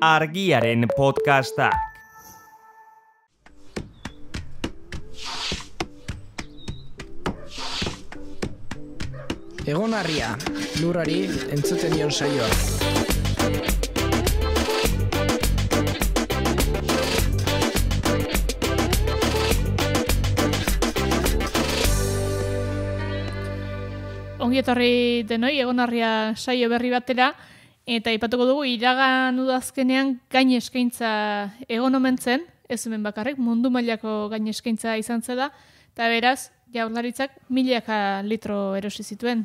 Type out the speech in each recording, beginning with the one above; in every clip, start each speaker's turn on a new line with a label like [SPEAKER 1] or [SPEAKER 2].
[SPEAKER 1] argiaren podcastak.
[SPEAKER 2] Egon harria, lurrari entzuten nion saioa.
[SPEAKER 3] Ongi etorri denoi, egonarria saio berri batera, eta aipatuko dugu iragan udazkenean gain eskaintza egon omen zen, ez hemen bakarrik, mundu mailako gain eskaintza izan zela, eta beraz, jaurlaritzak milaka litro erosi zituen.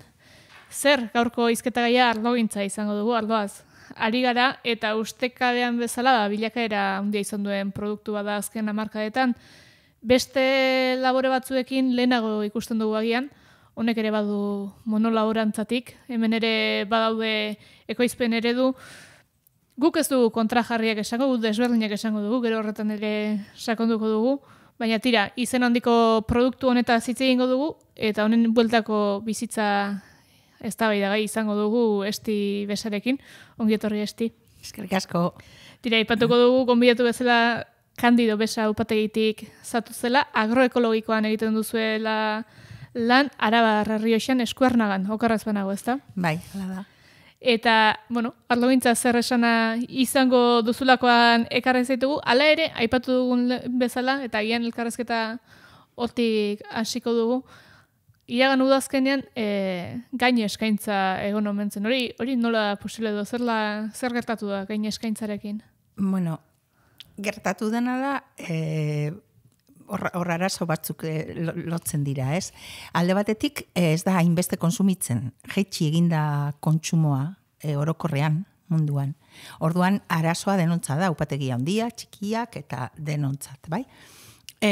[SPEAKER 3] Zer, gaurko izketa gaia arlogintza izango dugu, arloaz. Ari gara, eta ustekabean bezala, ba, bilakaera handia izan duen produktu bada azken amarkadetan, beste labore batzuekin lehenago ikusten dugu agian, honek ere badu monolaborantzatik, hemen ere badaude ekoizpen eredu, guk ez dugu kontrajarriak esango, guk desberdinak esango dugu, gero horretan ere sakonduko dugu, baina tira, izen handiko produktu honetaz hitz egingo dugu, eta honen bueltako bizitza ez da gai izango dugu esti besarekin, ongi etorri esti.
[SPEAKER 4] Eskerrik asko.
[SPEAKER 3] Tira, ipatuko dugu, gonbidatu bezala kandido besa upategitik zatu zela, agroekologikoan egiten duzuela lan araba rarrioxan eskuernagan, okarraz banago, ezta?
[SPEAKER 4] Bai, hala da.
[SPEAKER 3] Eta, bueno, arlogintza zer esana izango duzulakoan ekarren zaitugu, ala ere, aipatu dugun bezala, eta gian elkarrezketa hortik hasiko dugu, Iragan udazkenean e, gain eskaintza egon omen zen. Hori, hori nola posible du, zer, la, zer gertatu da gain eskaintzarekin?
[SPEAKER 4] Bueno, gertatu dena da, e, hor hor arazo batzuk e, lo- lotzen dira, ez? Alde batetik e, ez da hainbeste konsumitzen, jetxi eginda kontsumoa e, orokorrean munduan. Orduan arazoa denontza da, upategia handia, txikiak eta denontzat, bai? E,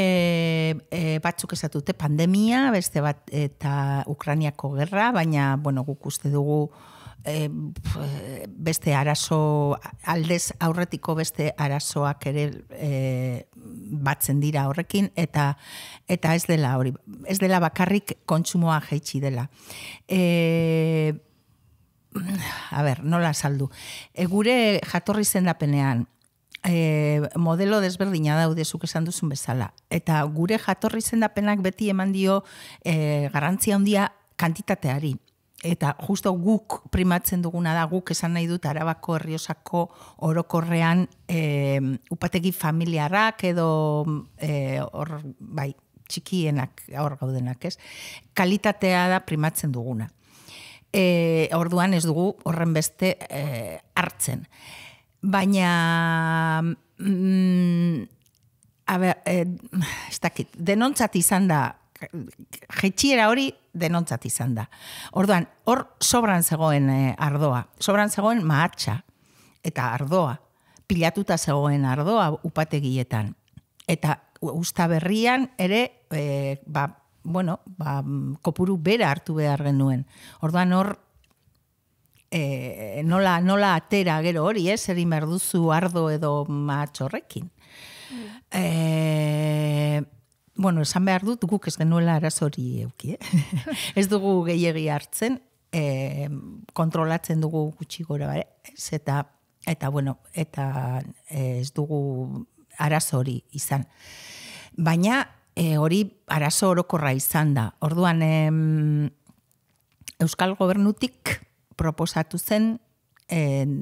[SPEAKER 4] e, batzuk esatute pandemia, beste bat eta Ukrainiako gerra, baina bueno, guk uste dugu e, beste arazo, aldez aurretiko beste arazoak ere e, batzen dira horrekin, eta eta ez dela hori, ez dela bakarrik kontsumoa jaitsi dela. E, a ber, nola saldu. E, gure jatorri zendapenean, e, modelo desberdina daude zuk esan duzun bezala. Eta gure jatorri zendapenak beti eman dio e, garantzia handia kantitateari. Eta justo guk primatzen duguna da, guk esan nahi dut arabako herriosako orokorrean e, upategi familiarrak edo e, hor, bai, txikienak hor gaudenak, ez? Kalitatea da primatzen duguna. E, orduan ez dugu horren beste e, hartzen. Baina, mm, a ber, e, ez dakit, denontzat izan da, jetxiera hori denontzat izan da. Orduan, hor sobran zegoen e, ardoa, sobran zegoen mahatxa eta ardoa, pilatuta zegoen ardoa upategietan. Eta usta berrian ere, e, ba, bueno, ba, kopuru bera hartu behar genuen. Orduan hor, e, nola, nola atera gero hori, ez, eri merduzu ardo edo matxorrekin. E, bueno, esan behar dut, guk ez genuela arazo hori euki, eh? ez dugu gehiegi hartzen, e, kontrolatzen dugu gutxi gora, ez, eta, eta, bueno, eta ez dugu arazo hori izan. Baina, e, hori arazo orokorra izan da. Orduan, em, Euskal Gobernutik proposatu zen en,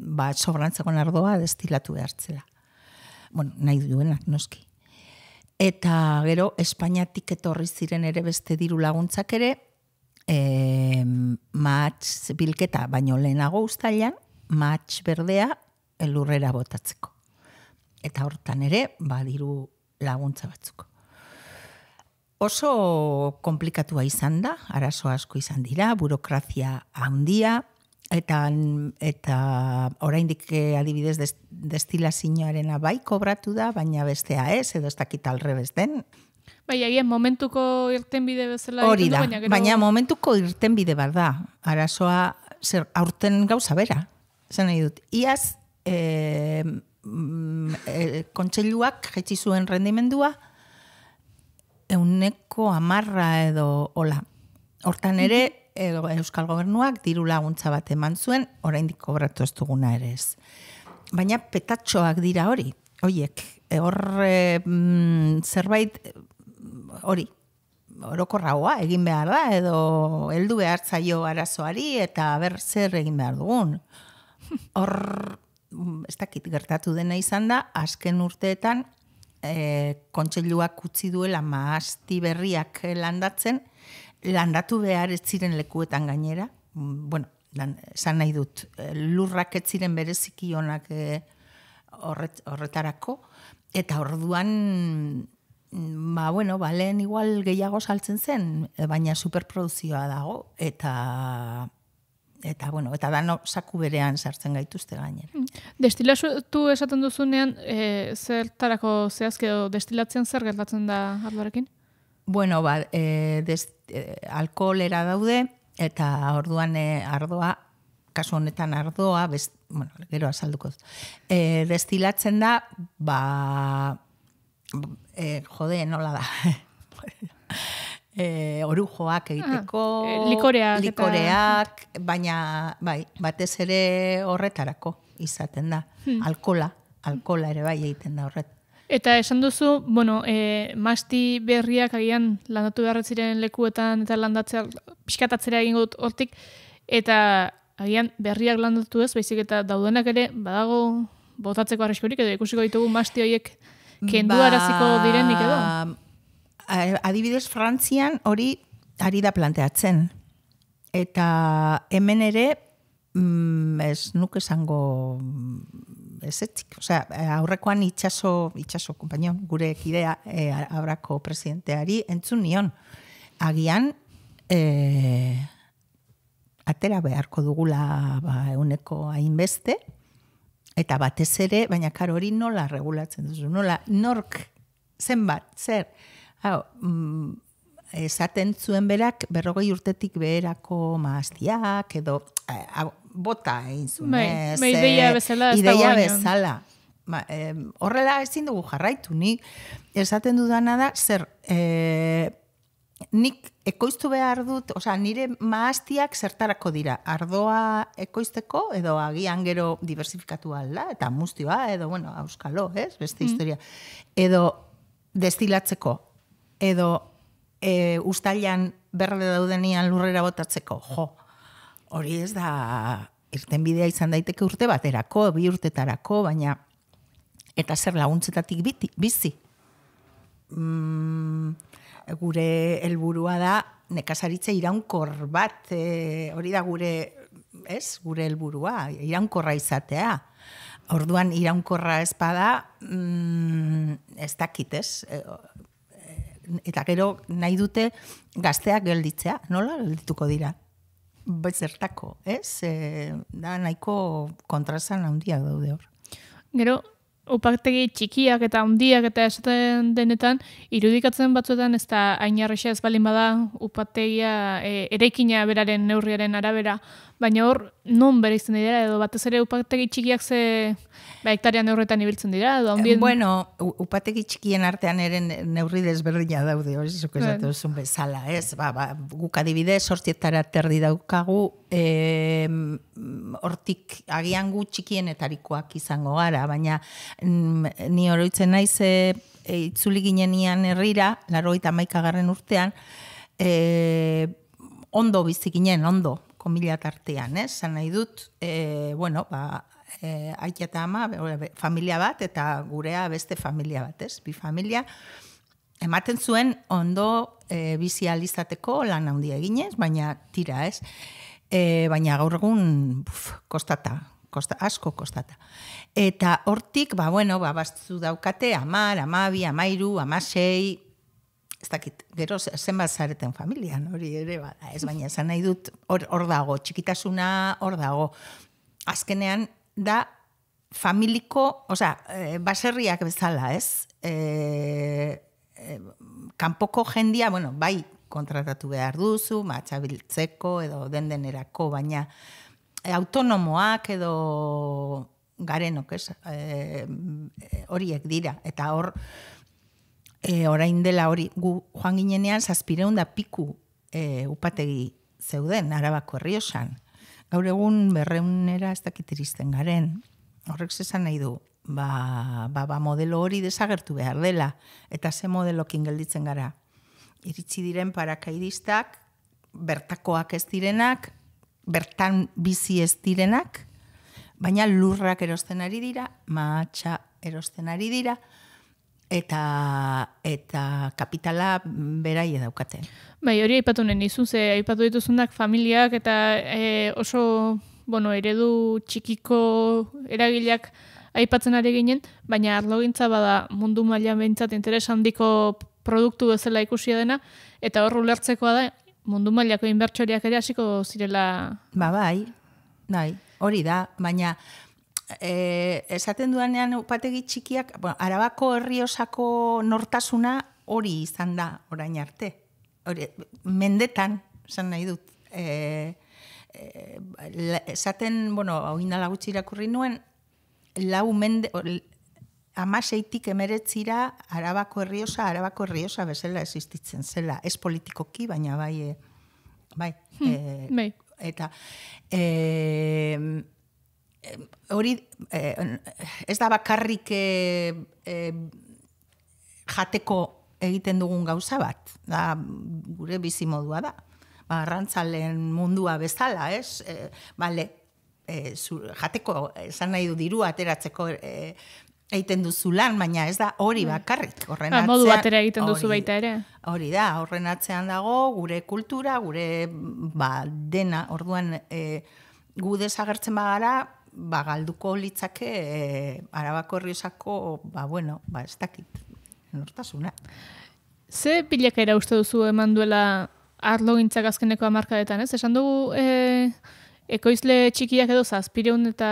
[SPEAKER 4] ba, sobrantzegon ardoa destilatu behartzela. Bueno, nahi duenak, noski. Eta gero, Espainiatik etorri ziren ere beste diru laguntzak ere, e, matx bilketa, baino lehenago ustailan, matx berdea elurrera botatzeko. Eta hortan ere, ba, diru laguntza batzuk. Oso komplikatua izan da, arazo asko izan dira, burokrazia handia, eta, eta oraindik eh, adibidez des, destilazioarena bai kobratu da, baina bestea ez, edo ez dakit alrebez den.
[SPEAKER 3] Bai, agian momentuko irtenbide bezala
[SPEAKER 4] Hori da,
[SPEAKER 3] baina, gero...
[SPEAKER 4] baina momentuko irtenbide bat da, arazoa zer, aurten gauza bera. Zer nahi dut, iaz e, mm, e, kontseiluak jetzi zuen rendimendua, euneko amarra edo hola. Hortan ere, e, Euskal Gobernuak diru laguntza bat eman zuen, oraindik kobratu ez duguna ere ez. baina petatxoak dira hori, hoiek. E, hor e, mm, zerbait e, hori, orokorragoa egin behar da, edo heldu behar zaio arazoari, eta ber zer egin behar dugun. Hor, mm, ez dakit gertatu dena izan da, azken urteetan, e, kontseiluak utzi duela maasti berriak landatzen, landatu behar ez ziren lekuetan gainera, Mm, bueno, lan, esan nahi dut, eh, lurrak ez ziren bereziki onak eh, horret, horretarako, eta orduan, mm, ba, bueno, ba, lehen igual gehiago saltzen zen, eh, baina superproduzioa dago, eta eta bueno, eta dano saku berean sartzen gaituzte gainera.
[SPEAKER 3] Mm. Destilatu esaten duzunean, e, zertarako zehazke edo destilatzen zer gertatzen da ardoarekin?
[SPEAKER 4] Bueno, ba, e, des, e, alkoholera daude, eta orduan e, ardoa, kasu honetan ardoa, best, bueno, gero azalduko. E, destilatzen da, ba, e, jode, nola da, e, orujoak egiteko,
[SPEAKER 3] ah, likoreak,
[SPEAKER 4] likoreak baina, bai, batez ere horretarako izaten da, hmm. alkola, alkola ere bai egiten da horret.
[SPEAKER 3] Eta esan duzu, bueno, e, masti berriak agian landatu behar ziren lekuetan eta landatzea pixkatatzera egin gut hortik, eta agian berriak landatu ez, baizik eta daudenak ere badago botatzeko arreskorik edo ikusiko ditugu masti horiek kendu ba, araziko direnik edo?
[SPEAKER 4] Adibidez, Frantzian hori ari da planteatzen. Eta hemen ere, mm, ez nuk esango ezetzik. Osea, aurrekoan itxaso, itxaso, kompaino, gure kidea e, abrako presidenteari entzun nion. Agian, e, atera beharko dugula ba, euneko hainbeste, eta batez ere, baina karo hori nola regulatzen duzu, nola, nork, zenbat, zer, hau, mm, esaten zuen berak, berrogei urtetik beherako maaztiak, edo, hau, bota egin zuen.
[SPEAKER 3] Bai, bai ideia eh, bezala.
[SPEAKER 4] Ideia bezala. Ba, eh, horrela ezin dugu jarraitu, nik esaten dudana da, zer, eh, nik ekoiztu behar dut, osea, nire maaztiak zertarako dira, ardoa ekoizteko, edo agian gero diversifikatu alda, eta mustioa, edo, bueno, auskalo, ez, beste mm. historia, edo destilatzeko, edo e, ustailan berde daudenian lurrera botatzeko, jo, hori ez da irten bidea izan daiteke urte baterako, bi urtetarako, baina eta zer laguntzetatik biti, bizi. Mm, gure helburua da nekazaritza iraunkor bat, e, hori da gure, ez, gure helburua, iraunkorra izatea. Orduan iraunkorra ez bada, mm, ez dakit, ez? E, e, eta gero nahi dute gazteak gelditzea, nola geldituko dira? Bezertako, ez? E, da nahiko kontrasan handia daude hor.
[SPEAKER 3] Gero, upategi txikiak eta handiak eta esaten denetan, irudikatzen batzuetan ez da ainarrexa ez balin bada upategia e, erekina beraren neurriaren arabera, baina hor non bere izan dira, edo batez ere upategi txikiak ze ba, hektarean neurretan ibiltzen dira, edo
[SPEAKER 4] handien... Bueno, upategi txikien artean ere neurri desberdina daude, hori zuko esatu zuen bezala, ez? Ba, ba, guk adibide sortietara terdi daukagu, e, hortik agian gu txikienetarikoak izango gara, baina mm, ni oroitzen naiz e, e, itzuli ginenian herrira, laro eta maikagarren urtean, e, ondo bizikinen, ondo, komila tartean, ez? Zan nahi dut, e, bueno, ba, e, aita eta ama, familia bat, eta gurea beste familia bat, ez? Bi familia, ematen zuen ondo e, bizi alizateko lan handia eginez, baina tira, ez? E, baina gaur egun, buf, kostata, kosta, asko kostata. Eta hortik, ba, bueno, ba, bastu daukate, amar, amabi, amairu, amasei, ez dakit, gero zenbat zareten familian, hori ere bada, ez baina esan nahi dut hor, dago, txikitasuna hor dago. Azkenean da familiko, osea, e, baserriak bezala, ez? E, e, kanpoko jendia, bueno, bai kontratatu behar duzu, matxabiltzeko edo den denerako, baina autonomoak edo garenok, ez? E, horiek dira, eta hor, e, orain dela hori, gu joan ginenean zazpireun da piku e, upategi zeuden, arabako herriosan. Gaur egun berreunera ez dakit iristen garen. horrek zesan nahi du, ba, ba, ba modelo hori desagertu behar dela, eta ze modelokin gelditzen gara. Iritsi diren parakaidistak, bertakoak ez direnak, bertan bizi ez direnak, baina lurrak erosten ari dira, matxa erosten ari dira, eta eta kapitala beraie daukate.
[SPEAKER 3] Bai, hori aipatu nahi nizun, ze aipatu dituzunak familiak eta e, oso bueno, eredu txikiko eragileak aipatzen ari ginen, baina arlogintza bada mundu mailan behintzat interes handiko produktu bezala ikusia dena, eta hor ulertzekoa da mundu mailako inbertsoriak ere hasiko zirela...
[SPEAKER 4] Ba bai, bai, hori da, baina e, esaten duanean upategi txikiak, bueno, arabako herriosako nortasuna hori izan da orain arte. Hori, mendetan, esan nahi dut, e, e, esaten, bueno, hau indala gutxi irakurri nuen, lau mende, amaseitik emeretzira arabako herriosa, arabako herriosa bezala existitzen zela. Ez politikoki, baina bai, e, bai,
[SPEAKER 3] Hmm,
[SPEAKER 4] e,
[SPEAKER 3] bai.
[SPEAKER 4] eta e, hori e, ez da bakarrik e, e, jateko egiten dugun gauza bat, da gure bizimodua da. Ba, arrantzalen mundua bezala, ez? E, bale, e, zu, jateko, esan nahi du dirua ateratzeko e, egiten duzu lan, baina ez da hori bakarrik. Horren
[SPEAKER 3] Ba, modu
[SPEAKER 4] atzean-
[SPEAKER 3] batera egiten duzu
[SPEAKER 4] hori-
[SPEAKER 3] baita ere.
[SPEAKER 4] Hori da, horren atzean dago gure kultura, gure ba, dena, orduan e, gu desagertzen bagara, ba, galduko litzake e, arabako herriosako, ba, bueno, ba, ez dakit, nortasuna.
[SPEAKER 3] Ze bilakaera uste duzu eman duela arlogintzak azkeneko hamarkadetan, ez? Esan dugu e, ekoizle txikiak edo zazpireun eta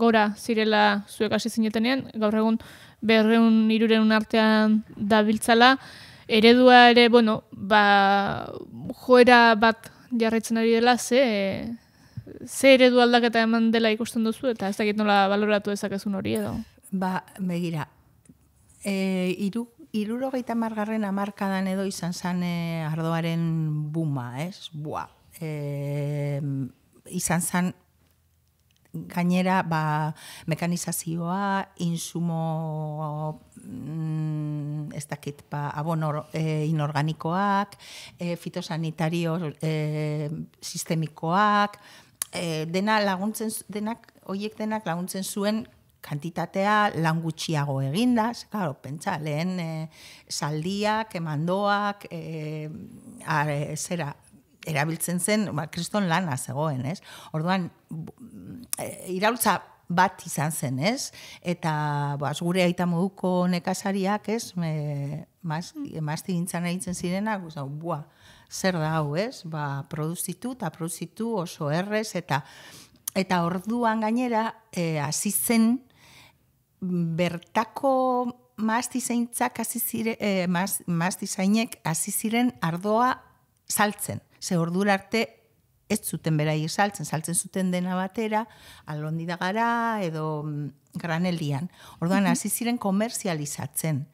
[SPEAKER 3] gora zirela zuek hasi zinetenean, gaur egun berreun irureun artean dabiltzala, eredua ere, bueno, ba, joera bat jarraitzen ari dela, ze, ze eredu aldaketa eman dela ikusten duzu, eta ez dakit nola baloratu dezakezun hori edo.
[SPEAKER 4] Ba, begira, e, iru, irurogeita margarren amarkadan edo izan zan e, ardoaren buma, ez? Bua. E, izan zan gainera ba, mekanizazioa, insumo mm, ez dakit, ba, abono e, inorganikoak, e, fitosanitario e, sistemikoak, e, dena laguntzen, denak, hoiek denak laguntzen zuen kantitatea lan gutxiago eginda, claro, pentsa, lehen e, saldiak, emandoak, e, are, zera, erabiltzen zen, ba, kriston lana zegoen, ez? Orduan, e, iraultza bat izan zen, ez? Eta ba, gure aita moduko nekazariak, ez? Me, maz, mazti gintzan zirenak, bua, zer da hau, ez? Ba, produzitu eta produzitu oso errez, eta eta orduan gainera, e, hasi zen, bertako maastizeintzak hasi zire, e, maastizainek hasi ziren ardoa saltzen. Ze ordura arte ez zuten beraiek saltzen, saltzen zuten dena batera, alondida gara edo mm, granelian. Orduan hasi ziren komerzializatzen.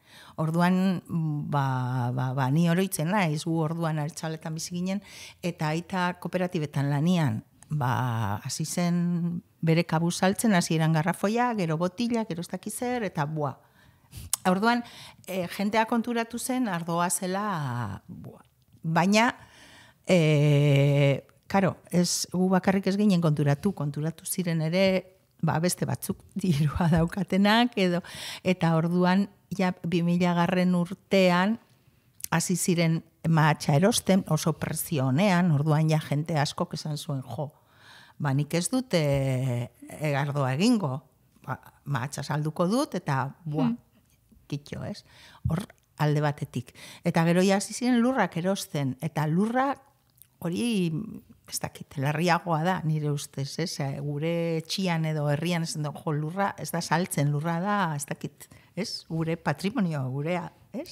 [SPEAKER 4] Orduan, mm, ba, ba, ba, ni oroitzen naiz, gu orduan altxaletan bizi ginen, eta aita kooperatibetan lanian, ba, hasi zen bere kabu saltzen, hasi eran garrafoia, gero botila, gero ez dakiz zer, eta bua. Orduan, e, jentea konturatu zen ardoa zela, bua. baina, e, karo, ez, gu bakarrik ez ginen konturatu, konturatu ziren ere, ba, beste batzuk dirua daukatenak, edo, eta orduan, ja, 2000 garren urtean, hasi ziren mahatxa erosten, oso presionean, orduan ja jente asko esan zuen jo. Ba, nik ez dut e, egardoa egingo. Ba, mahatxa salduko dut, eta bua, kitxo, ez? Hor, alde batetik. Eta gero ja hasi ziren lurrak erosten, eta lurra hori ez dakit, larriagoa da, nire ustez, ez? E, Gure txian edo herrian esan dugu, jo, lurra, ez da saltzen, lurra da, ez dakit, ez? Gure patrimonio, gurea, ez?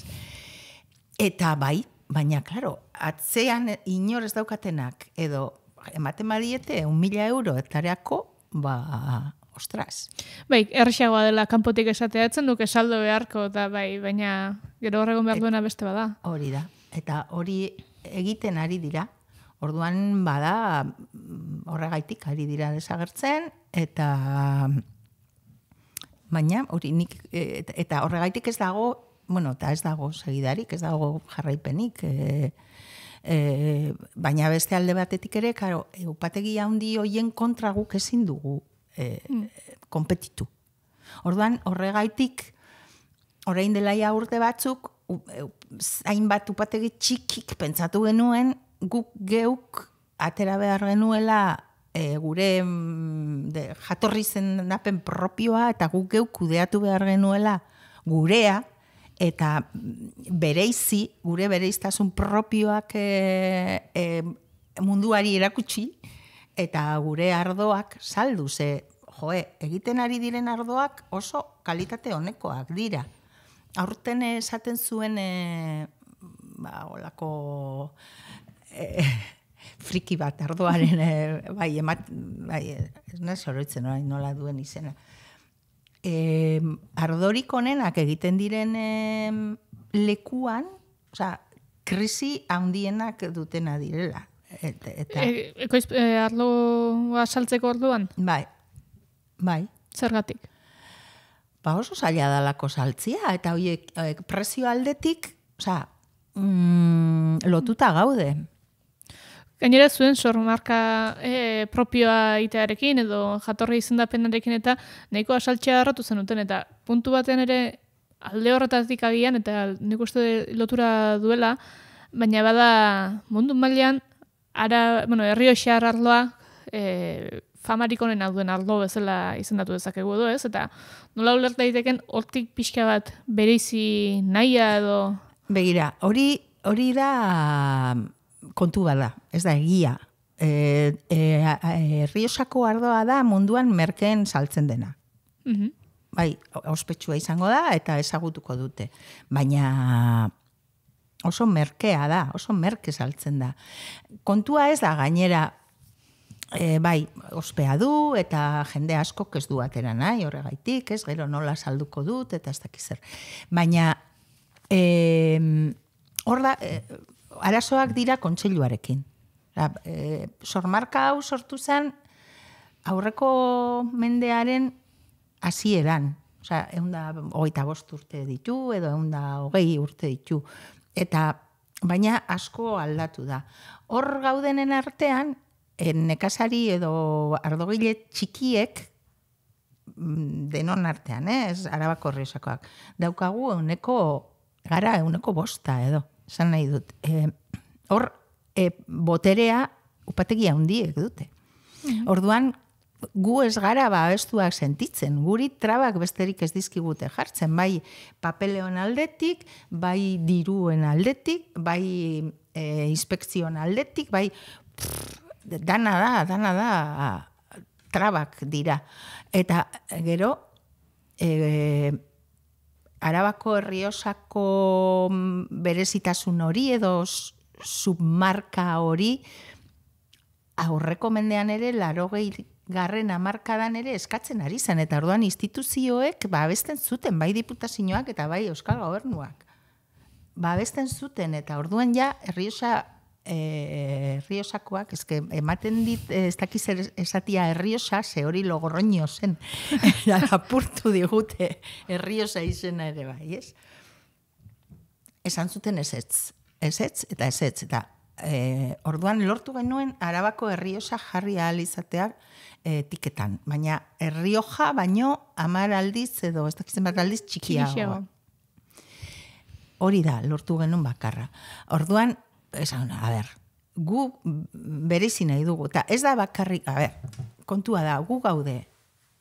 [SPEAKER 4] Eta bai, baina, klaro, atzean inor ez daukatenak, edo ematen badiete, un mila euro etareako, ba, ostras.
[SPEAKER 3] Bai, errexagoa dela kanpotik esatea, etzen duke saldo beharko, eta bai, baina gero horregon behar duena beste bada.
[SPEAKER 4] Hori da. Eta hori egiten ari dira. Orduan bada mm, horregaitik ari dira desagertzen eta baina hori nik, e, eta- eta horregaitik ez dago, bueno, eta ez dago segidarik, ez dago jarraipenik, e, e, baina beste alde batetik ere, karo, upategi handi hoien kontra guk ezin dugu e, konpetitu. Orduan, horregaitik, orain dela ja urte batzuk, e, hainbat upategi txikik pentsatu genuen, guk geuk atera behar genuela e, gure mm, de, jatorri zendapen propioa eta guk geuk kudeatu behar genuela gurea eta mm, bereizi, gure bereiztasun propioak e, e, munduari erakutsi eta gure ardoak saldu ze joe, egiten ari diren ardoak oso kalitate honekoak dira. Aurten esaten zuen e, ba, olako e, friki bat ardoaren e, bai, emat, bai, ez nahi zoroitzen orain nola duen izena. E, ardorik onenak egiten diren e, lekuan, osea, krisi handienak dutena direla. Eta, eta
[SPEAKER 3] E, ekoiz, e, arloa saltzeko orduan,
[SPEAKER 4] bai, bai.
[SPEAKER 3] zergatik.
[SPEAKER 4] Ba oso zaila dalako saltzia, eta hoiek eh, prezio aldetik, osea, mm, lotuta gaude.
[SPEAKER 3] Gainera zuen sormarka e, propioa itearekin edo jatorri izendapenarekin eta nahiko asaltxea harratu zenuten. Eta puntu batean ere alde horretatik agian eta nik uste lotura duela, baina bada mundu mailan ara, bueno, herrio xar arloa e, famarik onena duen arlo bezala izendatu dezakegu edo ez, eta nola ulerta daiteken hortik pixka bat bereizi nahia edo
[SPEAKER 4] Begira, hori hori da kontu bada, ez da egia. E, e, e, Riosako ardoa da munduan merkeen saltzen dena.
[SPEAKER 3] Mhm.
[SPEAKER 4] Bai, ospetsua izango da eta ezagutuko dute. Baina oso merkea da, oso merke saltzen da. Kontua ez da gainera e, bai, ospea du eta jende askok ez du atera nahi horregaitik, ez gero nola salduko dut eta ez dakiz zer. Baina e, hor da, e, arazoak dira kontseiluarekin. E, sormarka hau sortu zen aurreko mendearen hasieran. Osea, egun da hogeita bost urte ditu, edo egun da hogei urte ditu. Eta, baina asko aldatu da. Hor gaudenen artean, eh, nekazari edo ardogile txikiek, mm, denon artean, eh? ez arabako riosakoak, daukagu euneko, gara euneko bosta edo, esan nahi dut. E, hor, e, boterea upategi handiek dute. Orduan, gu ez gara babestuak sentitzen, guri trabak besterik ez dizkigute jartzen, bai papeleon aldetik, bai diruen aldetik, bai e, inspekzion aldetik, bai pff, dana da, dana da trabak dira. Eta gero, e, Arabako herriosako mm, berezitasun hori edo submarka hori aurreko mendean ere larogei garren amarkadan ere eskatzen ari zen, eta orduan instituzioek babesten zuten, bai diputazioak eta bai euskal gobernuak. Babesten zuten, eta orduan ja herriosa eh, herriosakoak, eske ematen dit, eh, ez dakiz esatia herriosa, ze hori logorroño zen, apurtu digute herriosa izena ere bai, ez? Esan zuten ezetz, ezetz eta ezetz, eta e, orduan lortu genuen arabako herriosa jarri ahal izateak e, tiketan, baina herrioja baino amar aldiz edo ez dakizen bat aldiz. Txikiago. Hori da, lortu genuen bakarra. Orduan, esan, a ber, gu berezi nahi dugu, eta ez da bakarrik, a ber, kontua da, gu gaude,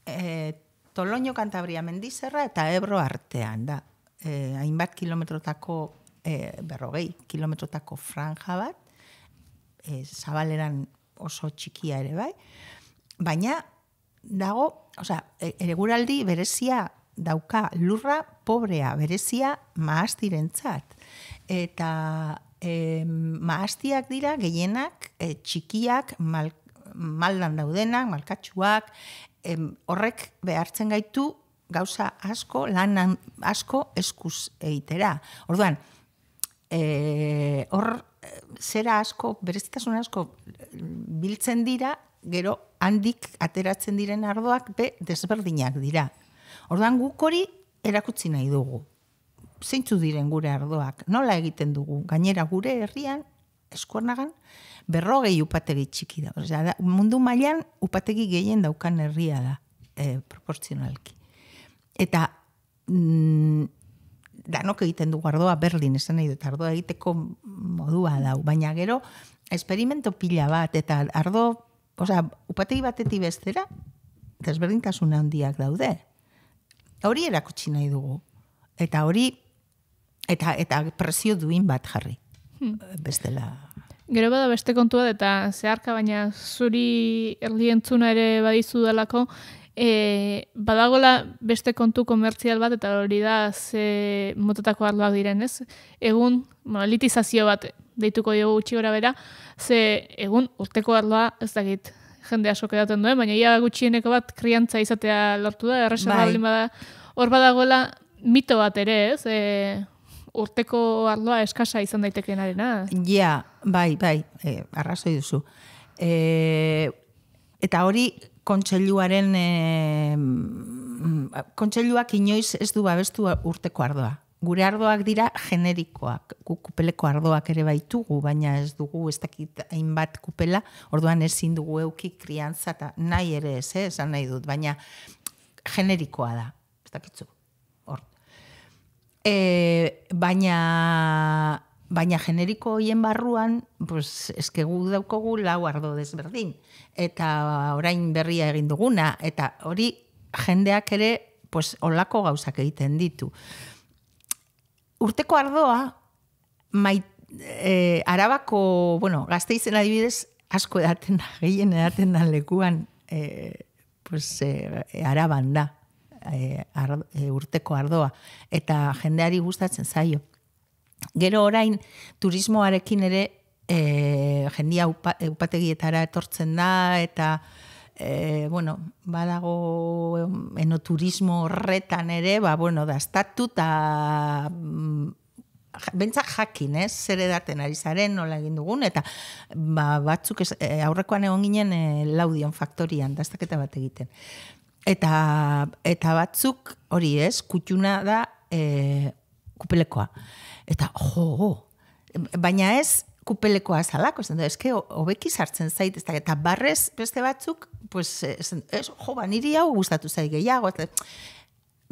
[SPEAKER 4] e, Toloño Kantabria mendizerra eta Ebro artean da. E, hainbat kilometrotako, e, berrogei kilometrotako franja bat, e, zabaleran oso txikia ere bai, baina dago, osea, e- ereguraldi berezia dauka lurra pobrea, berezia maastirentzat. Eta e, maastiak dira gehienak e, txikiak, mal, maldan daudenak, malkatsuak, em, horrek behartzen gaitu gauza asko, lan asko eskuz egitera. Orduan, e, hor eh, zera asko, berezitasun asko eh, biltzen dira, gero handik ateratzen diren ardoak be desberdinak dira. Orduan guk hori erakutsi nahi dugu. Zeintzu diren gure ardoak, nola egiten dugu? Gainera gure herrian, eskuarnagan, berrogei upategi txiki da. Osea, da, mundu mailan upategi gehien daukan herria da, e, proportzionalki. Eta mm, danok egiten dugu ardoa Berlin, esan nahi dut, ardoa egiteko modua dau. Baina gero, esperimento pila bat, eta ardo, osea, upategi batetik bestera, desberdintasun handiak daude. Hori erakutsi nahi dugu. Eta hori, eta, eta presio duin bat jarri. Bestela.
[SPEAKER 3] Gero bada beste kontua eta zeharka baina zuri erlientzuna ere badizu delako, e, badagola beste kontu komertzial bat eta hori da ze motetako arloak diren, ez? Egun, bueno, elitizazio bat deituko diogu gutxi gora bera, ze egun urteko arloa ez dakit jende asko edaten duen, baina ia gutxieneko bat kriantza izatea lortu da, erresa
[SPEAKER 4] Bai.
[SPEAKER 3] bada, hor badagoela mito bat ere, ez? E, urteko arloa eskasa izan daitekenarena.
[SPEAKER 4] Ja, bai, bai, e, arrazoi duzu. E, eta hori kontseiluaren e, kontseiluak inoiz ez du babestu urteko ardoa. Gure ardoak dira generikoak, Guk kupeleko ardoak ere baitugu, baina ez dugu ez dakit hainbat kupela, orduan ezin dugu euki kriantza eta nahi ere ez, eh, esan nahi dut, baina generikoa da, ez dakitzu. E, baina baina generiko hoien barruan, pues, eske gu daukogu lau ardo desberdin. Eta orain berria egin duguna, eta hori jendeak ere pues, olako gauzak egiten ditu. Urteko ardoa, mait, e, arabako, bueno, gazteizen adibidez, asko edaten da, gehien edaten da lekuan, e, pues, e, araban da, e, ar, e, urteko ardoa. Eta jendeari gustatzen zaio. Gero orain turismoarekin ere e, jendia upa, upategietara etortzen da eta e, bueno, badago enoturismo horretan ere, ba, bueno, daztatu eta mm, bentzak jakin, ez, zer edaten ari zaren, nola egin dugun, eta ba, batzuk ez, aurrekoan egon ginen e, laudion faktorian, daztaketa bat egiten. Eta, eta batzuk, hori ez, kutxuna da e, kupelekoa. Eta, jo, jo, baina ez kupelekoa zalako, ez da, eske hobeki sartzen zait, ez da, eta barrez beste batzuk, pues, ez, ez, jo, ba, niri hau gustatu zait gehiago, eta,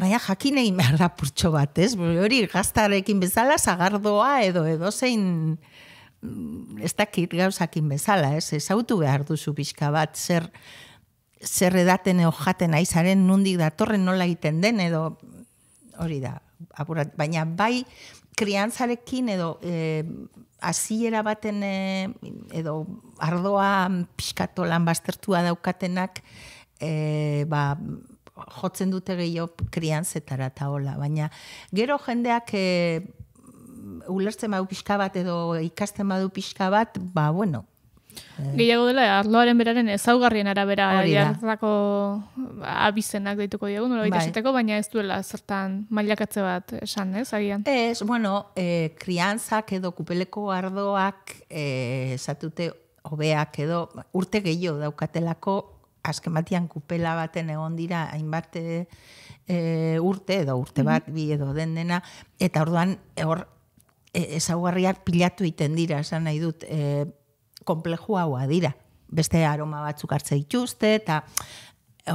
[SPEAKER 4] baina jakin egin behar da purtxo bat, ez? Hori gaztarekin bezala, zagardoa edo edo zein mm, ez dakit gauzakin bezala, ez? Ezautu behar duzu pixka bat, zer, zer edaten edo jaten aizaren nundik datorren nola egiten den, edo hori da, apurat, baina bai kriantzarekin edo e, hasiera baten e, edo ardoa pixkato lan baztertua daukatenak e, ba, jotzen dute gehiago kriantzetara eta hola, baina gero jendeak e, ulertzen badu pixka bat edo ikasten badu pixka bat, ba, bueno,
[SPEAKER 3] Gehiago dela, arloaren beraren ezaugarrien arabera jartzako abizenak deituko diogu, nola
[SPEAKER 4] Bai.
[SPEAKER 3] esateko, baina ez duela zertan mailakatze bat esan, ez, agian.
[SPEAKER 4] Ez, bueno, e, kriantzak edo kupeleko ardoak e, esatute hobeak edo urte gehiago daukatelako azken batean kupela baten egon dira hainbat e, urte edo urte bat bi edo den dena eta orduan hor e, ezaugarriak pilatu iten dira esan nahi dut e, kompleju haua dira beste aroma batzuk hartze dituzte eta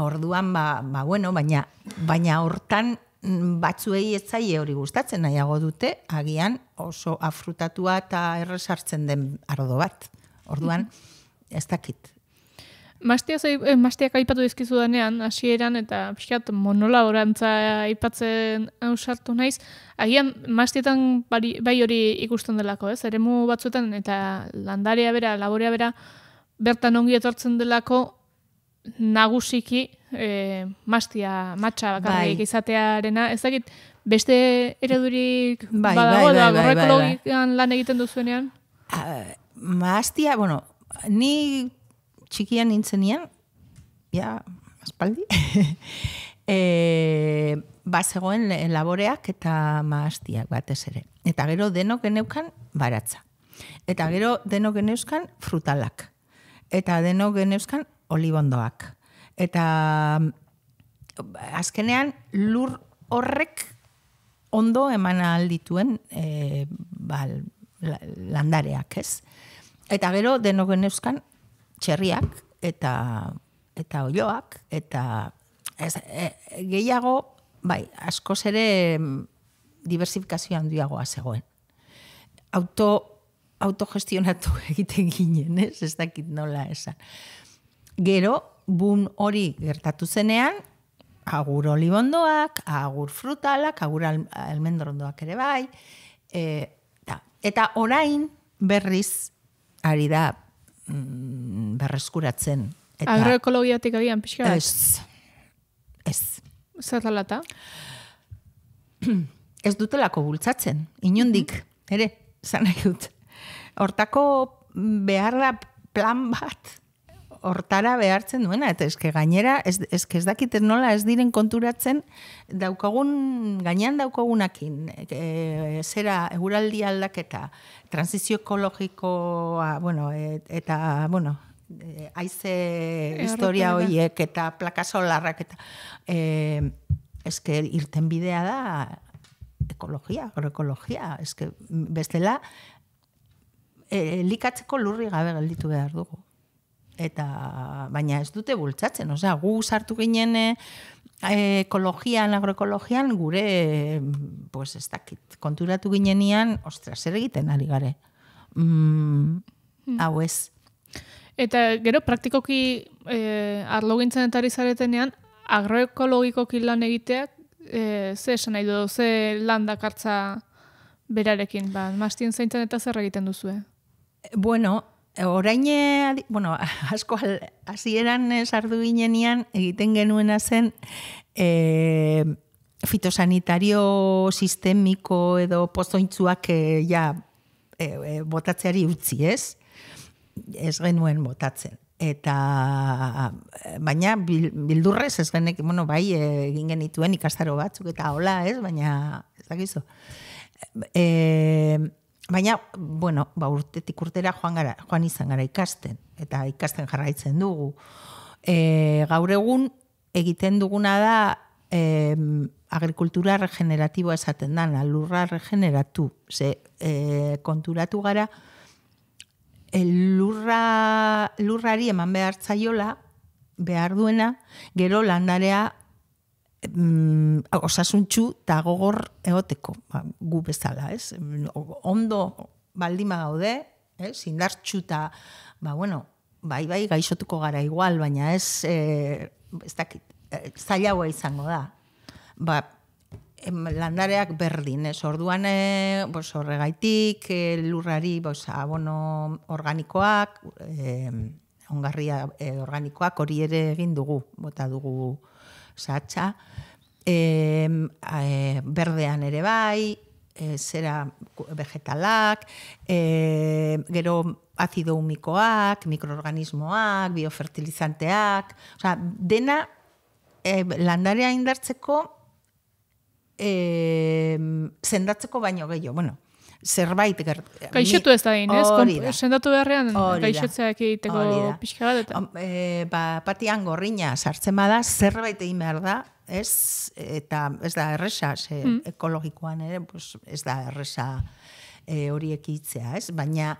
[SPEAKER 4] orduan ba, ba bueno baina baina hortan batzuei ez hori gustatzen nahiago dute agian oso afrutatua eta erresartzen den ardo bat. Orduan ez dakit
[SPEAKER 3] Mastia zai, eh, mastiak aipatu dizkizu denean, hasieran eta pixkat monola orantza aipatzen ausartu naiz, agian mastietan bari, bai hori ikusten delako, ez? Eremu batzuetan eta landarea bera, laborea bera, bertan ongi etortzen delako nagusiki e, mastia, matxa bakarrik
[SPEAKER 4] Bai.
[SPEAKER 3] izatearena, ez dakit beste eredurik
[SPEAKER 4] Bai,
[SPEAKER 3] badago,
[SPEAKER 4] bai, bai, bai, bai, bai.
[SPEAKER 3] lan egiten duzuenean?
[SPEAKER 4] Maastia, bueno, ni txikian nintzenian, ja, aspaldi, e, ba zegoen laboreak eta maastiak batez ere. Eta gero denok geneukan baratza. Eta gero denok geneuzkan frutalak. Eta denok geneuzkan olibondoak. Eta azkenean lur horrek ondo eman aldituen e, ba, la- landareak, ez? Eta gero denogen euskan txerriak eta eta oioak eta ez, e, gehiago bai, askoz ere em, diversifikazio handiagoa zegoen. Auto autogestionatu egiten ginen, ez? Ez dakit nola esan. Gero, bun hori gertatu zenean, agur olibondoak, agur frutalak, agur al, almendrondoak ere bai, e, ta, eta orain berriz ari da mm, berreskuratzen. Eta,
[SPEAKER 3] Agroekologiatik agian pixka bat.
[SPEAKER 4] ez, ez,
[SPEAKER 3] Zer dela eta?
[SPEAKER 4] ez dutelako bultzatzen, inundik, ere, zan nahi dut. Hortako behar da plan bat, hortara behartzen duena, eta eske gainera, ez, eske ez ez nola ez diren konturatzen, daukagun, gainean daukagunakin, e, zera eguraldi aldaketa, transizio ekologikoa, bueno, e, eta, bueno, e, aize historia
[SPEAKER 3] Errepideak.
[SPEAKER 4] horiek eta plaka solarrak eta e, eske irten bidea da ekologia, agroekologia, eske bestela e, likatzeko lurri gabe gelditu behar dugu. Eta baina ez dute bultzatzen, osea, gu sartu ginen e, ekologian, agroekologian gure pues ez dakit, konturatu ginenian, ostra, zer egiten ari gare. Mm, Hau ez.
[SPEAKER 3] Eta gero praktikoki e, arlo gintzen eta zaretenean, agroekologikoki lan egiteak, e, ze esan nahi du, ze lan dakartza berarekin, ba, mastien zaintzen eta zer egiten duzue?
[SPEAKER 4] Bueno, orain, eh, bueno, asko hasieran eh, sardu ginenian egiten genuena zen e, fitosanitario sistemiko edo pozointzuak e, ja e, e, botatzeari utzi, ez? Ez genuen botatzen. Eta baina bil- bildurrez ez genek, bueno, bai, eh, egin genituen ikastaro batzuk eta hola, ez? Baina, ez dakizu. E, baina, bueno, ba, urtetik urtera joan, gara, joan izan gara ikasten, eta ikasten jarraitzen dugu. E, gaur egun egiten duguna da e, agrikultura regeneratiboa esaten da, lurra regeneratu. Ze, e, konturatu gara, e, lurra, lurrari eman behar zaiola, behar duena, gero landarea mm, osasuntxu eta gogor egoteko, ba, gu bezala, ez? O- Ondo baldima gaude, ez? Indartxu eta, ba, bueno, bai, bai, gaixotuko gara igual, baina ez, e, ez dakit, e, zailagoa izango da. Ba, em, landareak berdin, ez? Orduan, e, bos, horregaitik, e, lurrari, bos, abono organikoak, e, ongarria e, organikoak hori ere egin dugu, bota dugu satxa. E, e, berdean ere bai, e, zera vegetalak, e, gero azido humikoak, mikroorganismoak, biofertilizanteak, osea, dena e, landarea indartzeko e, sendatzeko baino gehiago, bueno, zerbait gert...
[SPEAKER 3] Gaixotu ez da egin, ez?
[SPEAKER 4] Hori
[SPEAKER 3] Konp-
[SPEAKER 4] da.
[SPEAKER 3] Sendatu beharrean gaixotzeak egiteko pixka bat, eta
[SPEAKER 4] E, ba, patian gorrina sartzen bada, zerbait egin behar da, ez? Eta ez da erresa, ze ekologikoan ere, pues, ez da erresa e, hori ekitzea, ez? Baina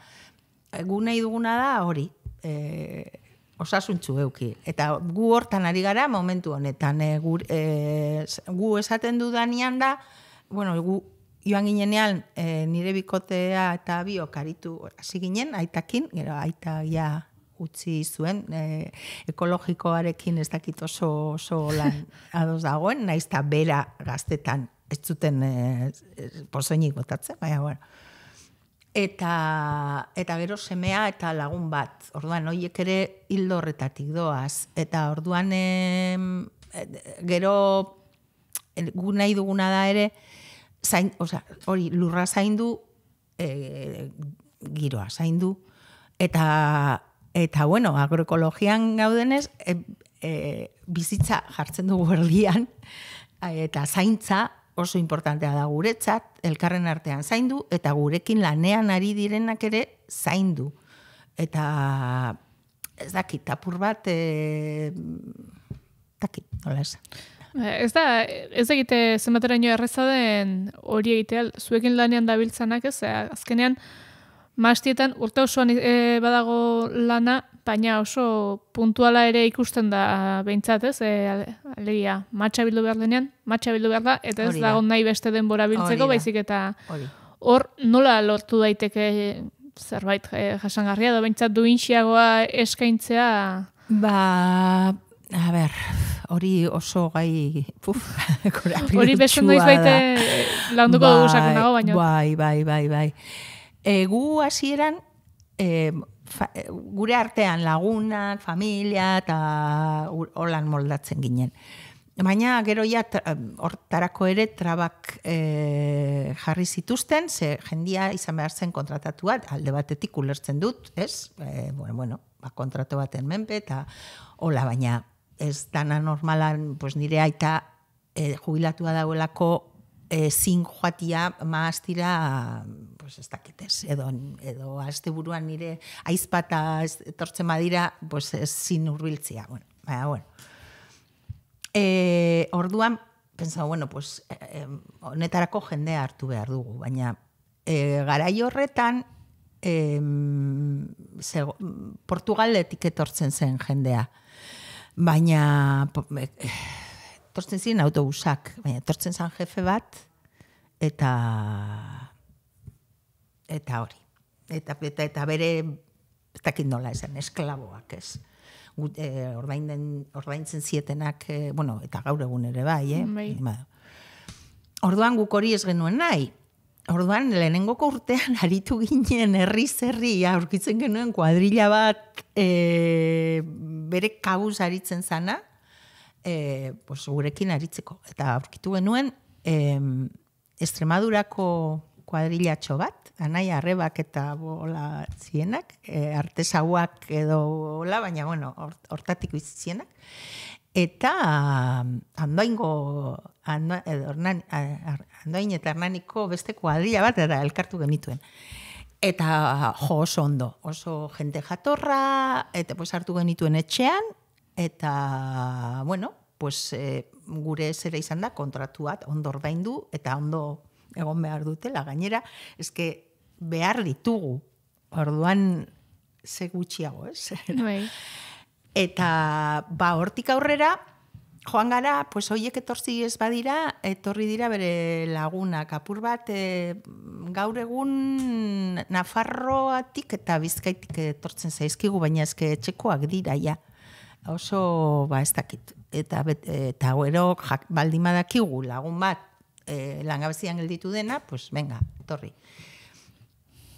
[SPEAKER 4] e, gu nahi duguna da hori, e, osasuntzu euki. Eta gu hortan ari gara momentu honetan, e, gu, e, gu esaten dudanean da, bueno, gu joan ginenean e, nire bikotea eta biok aritu hasi ginen, aitakin, gero aita ja utzi zuen, e, ekologikoarekin ez dakit oso, oso lan ados dagoen, naiz eta bera gaztetan ez zuten e, pozoinik botatzen, baina bueno. Eta, eta gero semea eta lagun bat. Orduan, hoiek ere hildo horretatik doaz. Eta orduan, em, gero gu nahi duguna da ere, zain, osea, hori lurra zaindu, e, giroa zaindu, eta, eta bueno, agroekologian gaudenez, e, e, bizitza jartzen dugu erdian, eta zaintza oso importantea da guretzat, elkarren artean zaindu, eta gurekin lanean ari direnak ere zaindu. Eta ez dakit, apur bat, e, dakit, nola esan.
[SPEAKER 3] Eh, Ez da, ez egite zenbateraino erreza den hori egitea, zuekin lanean dabiltzanak ez, eh, azkenean mastietan urte osoan eh, badago lana, baina oso puntuala ere ikusten da behintzat ez, e, alegia, matxa bildu behar denean, matxa bildu behar da, eta ez
[SPEAKER 4] da.
[SPEAKER 3] dago nahi beste denbora biltzeko,
[SPEAKER 4] da.
[SPEAKER 3] baizik eta hor nola lortu daiteke zerbait eh, jasangarria, edo behintzat duinxiagoa eskaintzea,
[SPEAKER 4] Ba, a ber, hori oso gai, puf,
[SPEAKER 3] hori beste noiz baite landuko dugu sakonago, baina.
[SPEAKER 4] Bai, bai, bai, bai. E, gu hasieran e, gure artean lagunak, familia eta holan moldatzen ginen. Baina gero ja hortarako ere trabak e, jarri zituzten, ze jendia izan behar zen kontratatua, alde batetik ulertzen dut, ez? E, bueno, bueno, ba, kontratu baten menpe, eta hola, baina ez dana normalan, pues nire aita e, jubilatua dagoelako e, zin joatia maastira, pues ez dakitez, edo, edo azte buruan nire aizpata etortzen badira, pues ez zin urbiltzia. Bueno, baina, bueno. E, orduan, pensa, bueno, pues, eh, eh, honetarako jendea hartu behar dugu, baina e, garai horretan, em, zego, Portugaletik etortzen zen jendea. Baina, eh, etortzen ziren autobusak, baina etortzen zen jefe bat, eta eta hori. Eta, eta, eta bere, ez dakit nola esan, esklaboak ez. Gu- Eh, ordainden, ordaintzen zietenak, eh, bueno, eta gaur egun ere bai, eh?
[SPEAKER 3] Bai.
[SPEAKER 4] Ba. Orduan guk hori ez genuen nahi. Orduan, lehenengoko urtean aritu ginen herri zerri, aurkitzen genuen kuadrilla bat e, bere kabuz aritzen zana, e, pues, gurekin aritzeko. Eta aurkitu genuen e, Estremadurako kuadrillatxo bat, anaia arrebak eta bola zienak, e, artesauak edo hola, baina bueno, hort- hortatik zienak. Eta andoaingo, ando, edo, Hernani- a- andoain eta hernaniko beste kuadrilla bat eta elkartu genituen. Eta jo oso ondo, oso jente jatorra, eta pues hartu genituen etxean, eta bueno, pues eh, gure zera izan da kontratu bat ondo ordaindu eta ondo egon behar dutela. Gainera, eske behar ditugu. Orduan ze gutxiago, ez?
[SPEAKER 3] Bai.
[SPEAKER 4] Eta ba hortik aurrera joan gara, pues hoiek etorzi ez badira, etorri dira bere lagunak apur bat e, gaur egun Nafarroatik eta Bizkaitik etortzen zaizkigu, baina eske etxekoak dira ja. Oso ba ez dakit. Eta bet, eta gero jak, baldin badakigu lagun bat e, langabezian gelditu dena, pues venga, etorri.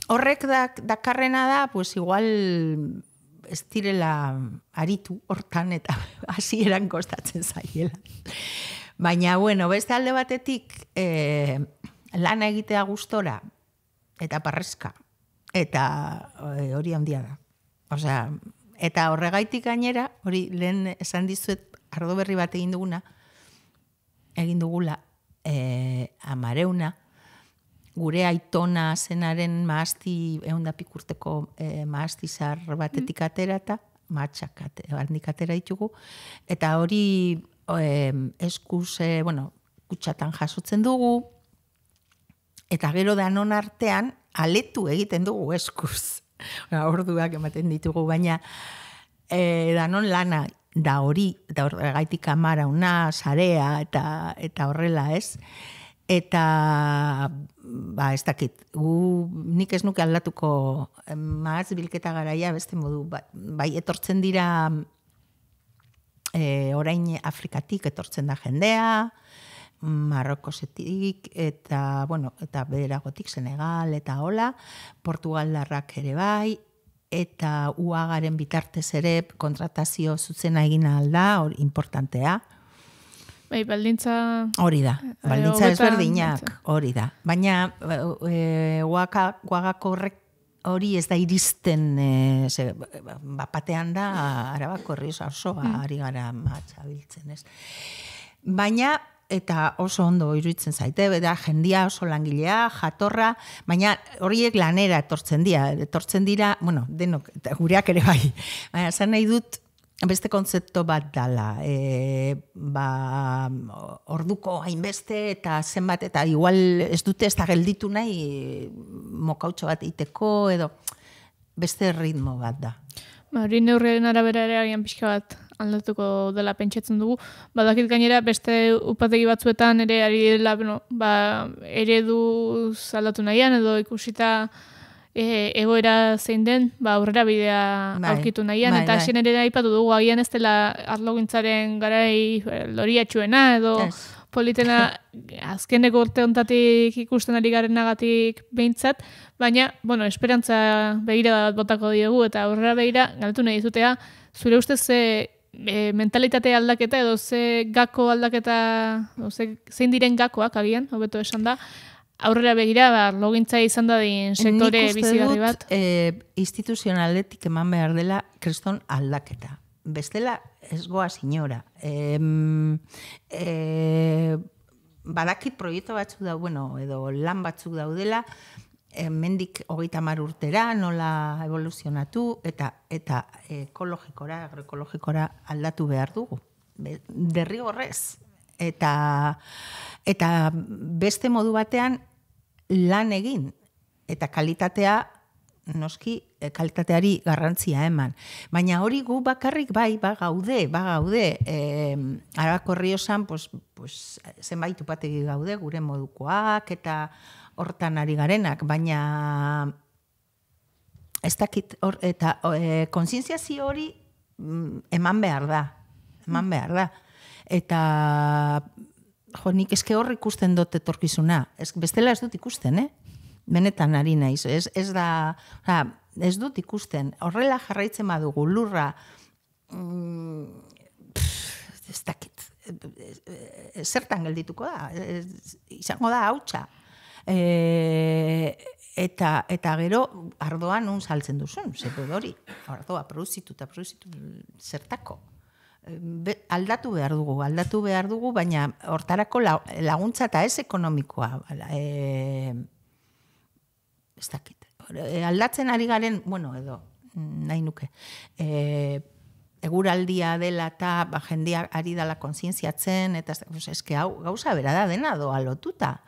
[SPEAKER 4] Horrek dak, dakarrena da, pues igual ez direla aritu hortan eta hasieran kostatzen zaiela. Baina, bueno, beste alde batetik eh, lana egitea gustora eta parreska eta eh, hori handia da. Osea, eta horregaitik gainera, hori lehen esan dizuet ardo berri bat egin duguna, egin dugula eh, amareuna, gure aitona zenaren maasti, egun da pikurteko eh, maasti zar batetik atera eta matxak handik atera ditugu. Eta hori eh, eskuz, eh, bueno, kutxatan jasotzen dugu, eta gero danon artean aletu egiten dugu eskuz. Ba, Orduak ematen ditugu, baina e, danon lana da hori, da horregaitik kamara una, sarea, eta, eta horrela ez. Eta, ba, ez dakit, gu, nik ez nuke aldatuko eh, maaz bilketa garaia beste modu, ba, bai etortzen dira e, orain Afrikatik etortzen da jendea, Marrokosetik eta, bueno, eta bederagotik Senegal eta hola, Portugaldarrak ere bai, eta uagaren bitartez ere kontratazio zuzena egin alda, hor importantea.
[SPEAKER 3] Bai, baldintza...
[SPEAKER 4] Hori da, baldintza
[SPEAKER 3] hobetan-
[SPEAKER 4] ezberdinak, hori da. Baina e, guaka, guagako horrek hori ez da iristen, e, ze, bapatean da, arabako herriosa osoa ari gara matxa biltzen, ez. Baina, eta oso ondo iruditzen zaite, da jendia oso langilea, jatorra, baina horiek lanera etortzen dira, etortzen dira, bueno, denok, eta gureak ere bai, baina esan nahi dut, beste kontzepto bat dala. E, ba, orduko hainbeste eta zenbat eta igual ez dute ez da gelditu nahi mokautxo bat iteko edo beste ritmo bat da.
[SPEAKER 3] Ba, hori neurriaren arabera ere agian pixka bat aldatuko dela pentsatzen dugu. Badakit gainera beste upategi batzuetan ere ari dela, bueno, ba, eredu aldatu nahian edo ikusita e, egoera zein den, ba, aurrera bidea
[SPEAKER 4] Bai,
[SPEAKER 3] aurkitu nahian,
[SPEAKER 4] bai,
[SPEAKER 3] eta
[SPEAKER 4] bai.
[SPEAKER 3] ere aipatu dugu, agian ez dela arlogintzaren garai eh, loriatxuena edo
[SPEAKER 4] Ez.
[SPEAKER 3] politena azkeneko urte ontatik ikusten ari garenagatik behintzat, baina, bueno, esperantza begira bat botako diegu eta aurrera begira, galtu nahi dizutea, zure ustez ze e, mentalitate aldaketa edo ze gako aldaketa, edo ze, zein diren gakoak agian, hobeto esan da, aurrera begira, ba, logintza izan da din sektore bizigarri bat.
[SPEAKER 4] E, instituzionaletik eman behar dela kriston aldaketa. Bestela ez goa sinora. E, e, badakit proiektu batzuk da, bueno, edo lan batzuk daudela, mendik hogeita mar urtera, nola evoluzionatu, eta eta ekologikora, agroekologikora aldatu behar dugu. Derrigorrez. Eta, eta beste modu batean lan egin eta kalitatea noski eh, kalitateari garrantzia eman. Baina hori gu bakarrik bai, ba gaude, ba gaude. Eh, Arabako Riosan, pues, pues, zenbait upategi gaude, gure modukoak, eta hortan ari garenak, baina ez dakit, hor, eta e, konsientziazio hori mm, eman behar da. Eman behar da. Eta jo, nik eske hor ikusten dut etorkizuna. Ez, bestela ez dut ikusten, eh? Benetan ari naiz. Ez, ez da, oza, ez dut ikusten. Horrela jarraitzen badugu lurra, mm, pff, ez dakit, zertan geldituko da, Ez- izango da hautsa. E, eta, eta gero ardoa nun saltzen duzun, zer hori, ardoa produzitu eta produzitu zertako. Be, aldatu behar dugu, aldatu behar dugu, baina hortarako la- laguntza eta ez ekonomikoa. E, ez dakit. E, aldatzen ari garen, bueno, edo, nahi nuke, e, eguraldia dela eta ba, jendia ari dala kontzientziatzen, eta pues, eske hau gauza bera da dena doa lotuta.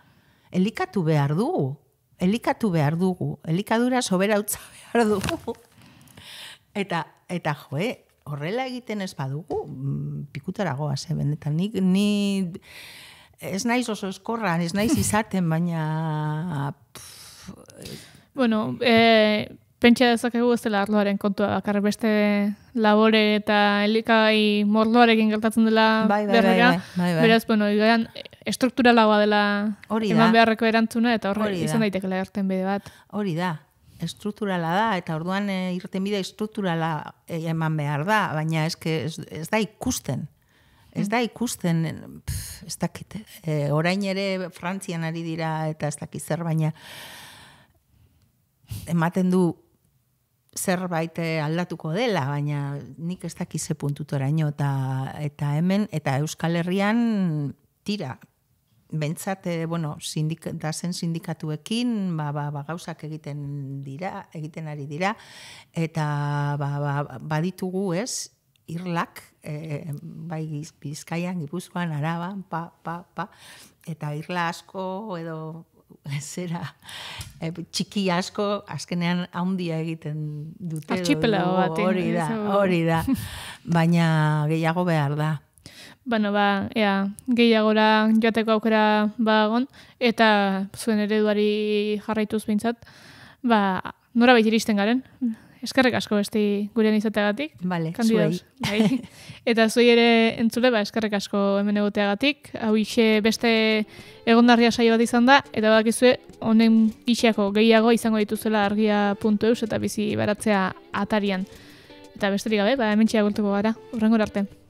[SPEAKER 4] Elikatu behar dugu, elikatu behar dugu, elikadura soberautza behar dugu. Eta, eta joe, horrela egiten ez badugu, mm, pikutara goaz, eh, benetan. Nik, ni ez naiz oso eskorra, ez naiz izaten, baina pff,
[SPEAKER 3] Bueno, e, pentsa dezakegu ez dela arloaren kontua, bakar beste labore eta elikagai morloarekin gertatzen dela
[SPEAKER 4] Bai, bai,
[SPEAKER 3] berrera.
[SPEAKER 4] bai, bai, bai.
[SPEAKER 3] Beraz, bueno, igan, estrukturalagoa dela
[SPEAKER 4] Hori
[SPEAKER 3] eman beharreko erantzuna, eta horre izan daitekela erten bide bat.
[SPEAKER 4] hori da, estrukturala da, eta orduan e, irtenbide estrukturala e, eman behar da, baina eske ez, ez da ikusten. Ez da ikusten, pff, ez dakit, e, orain ere Frantzian ari dira eta ez dakit zer, baina ematen du zerbait aldatuko dela, baina nik ez dakiz ze puntutoraino eta eta hemen eta Euskal Herrian tira bentsat eh, bueno, sindik, dazen sindikatuekin ba, ba, ba, gauzak egiten dira, egiten ari dira eta ba, ba, baditugu, ez? Irlak, eh, bai Bizkaian, Gipuzkoan, Araban, pa, pa, pa, eta irla asko edo zera e, txiki asko azkenean handia egiten dute
[SPEAKER 3] Archipelago baten,
[SPEAKER 4] hori da, hori da. Baina gehiago behar da
[SPEAKER 3] Bueno, ba, ea, gehiagora joateko aukera bagon, eta zuen ereduari jarraituz behintzat, ba, nora iristen garen. Eskerrek asko besti gurean izateagatik.
[SPEAKER 4] Vale,
[SPEAKER 3] Kandidauz. Bai. Eta zuei ere entzule, ba, eskerrek asko hemen egoteagatik. Hau ixe beste egondarria saio bat izan da, eta badakizue honen gixeako gehiago izango dituzela argia.eus eta bizi baratzea atarian. Eta besterik gabe, ba, hemen txea gara. Horrengor arte.